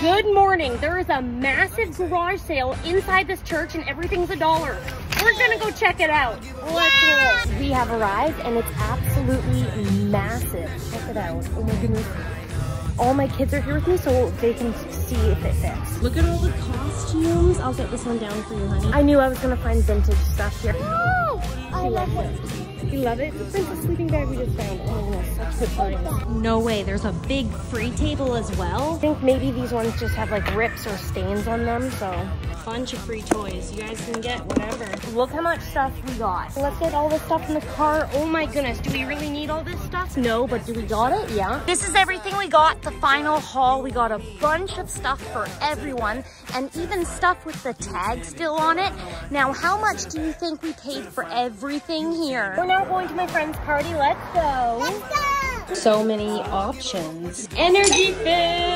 Good morning. There is a massive garage sale inside this church and everything's a dollar. We're gonna go check it out. Let's roll. We have arrived and it's absolutely massive. Check it out. Oh my goodness. All my kids are here with me so they can see if it fits. Look at all the costumes. I'll get this one down for you, honey. I knew I was gonna find vintage stuff here. Oh, I love it. You love it? The princess sleeping bag we just found. Oh my goodness, such good times. No way, there's a big free table as well. I think maybe these ones just have like rips or stains on them, so. Bunch of free toys. You guys can get whatever. Look how much stuff we got. Let's get all this stuff in the car. Oh my goodness, do we really need all this stuff? No, but do we got it? Yeah. This is everything we got, the final haul. We got a bunch of stuff for everyone and even stuff with the tag still on it. Now, how much do you think we paid for everything here? We're now going to my friend's party. Let's go. Let's go. So many options. Energy Fizz.